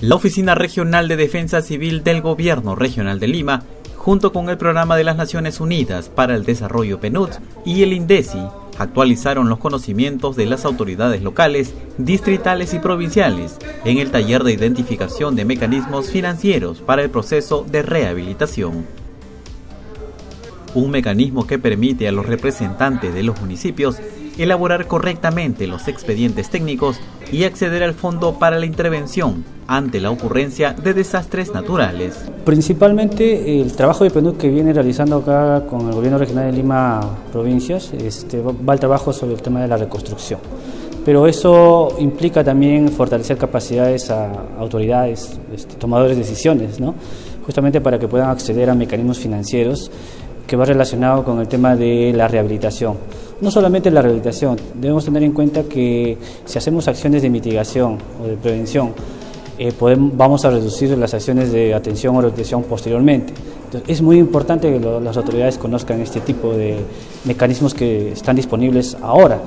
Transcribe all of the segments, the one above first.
La Oficina Regional de Defensa Civil del Gobierno Regional de Lima, junto con el Programa de las Naciones Unidas para el Desarrollo PNUD y el INDECI, actualizaron los conocimientos de las autoridades locales, distritales y provinciales en el taller de identificación de mecanismos financieros para el proceso de rehabilitación. Un mecanismo que permite a los representantes de los municipios elaborar correctamente los expedientes técnicos y acceder al fondo para la intervención ante la ocurrencia de desastres naturales. Principalmente el trabajo de PNUD que viene realizando acá con el Gobierno Regional de Lima Provincias este, va el trabajo sobre el tema de la reconstrucción. Pero eso implica también fortalecer capacidades a autoridades, este, tomadores de decisiones, ¿no? justamente para que puedan acceder a mecanismos financieros que va relacionado con el tema de la rehabilitación. No solamente la rehabilitación, debemos tener en cuenta que si hacemos acciones de mitigación o de prevención, eh, vamos a reducir las acciones de atención o rehabilitación posteriormente. Entonces, es muy importante que las autoridades conozcan este tipo de mecanismos que están disponibles ahora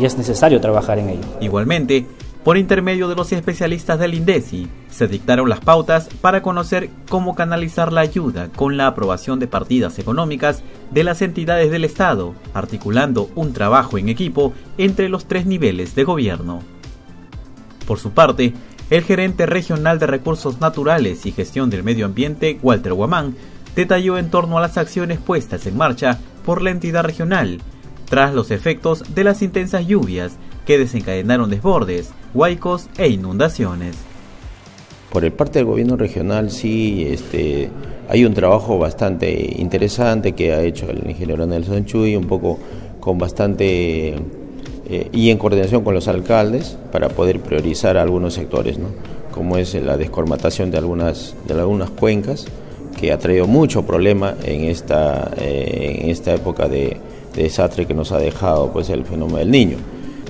y es necesario trabajar en ello. Igualmente, por intermedio de los especialistas del INDECI, se dictaron las pautas para conocer cómo canalizar la ayuda con la aprobación de partidas económicas de las entidades del Estado, articulando un trabajo en equipo entre los tres niveles de gobierno. Por su parte, el gerente regional de Recursos Naturales y Gestión del Medio Ambiente, Walter Guamán, detalló en torno a las acciones puestas en marcha por la entidad regional tras los efectos de las intensas lluvias que desencadenaron desbordes, huaicos e inundaciones. Por el parte del gobierno regional sí este, hay un trabajo bastante interesante que ha hecho el ingeniero Nelson Chuy, un poco con bastante eh, y en coordinación con los alcaldes para poder priorizar algunos sectores, ¿no? como es la descormatación de algunas, de algunas cuencas, que ha traído mucho problema en esta, eh, en esta época de, de desastre que nos ha dejado pues, el fenómeno del niño.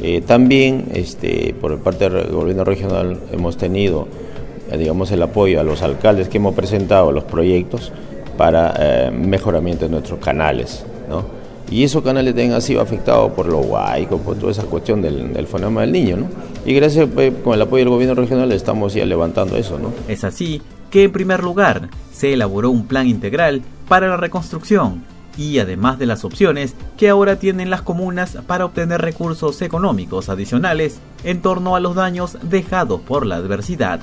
Eh, también este, por parte del gobierno regional hemos tenido eh, digamos, el apoyo a los alcaldes que hemos presentado los proyectos para eh, mejoramiento de nuestros canales. ¿no? Y esos canales también han sido afectados por lo huaicos, por toda esa cuestión del, fenómeno del niño. ¿no? Y gracias con el apoyo del gobierno regional estamos ya levantando eso. ¿no? Es así que en primer lugar se elaboró un plan integral para la reconstrucción y además de las opciones que ahora tienen las comunas para obtener recursos económicos adicionales en torno a los daños dejados por la adversidad.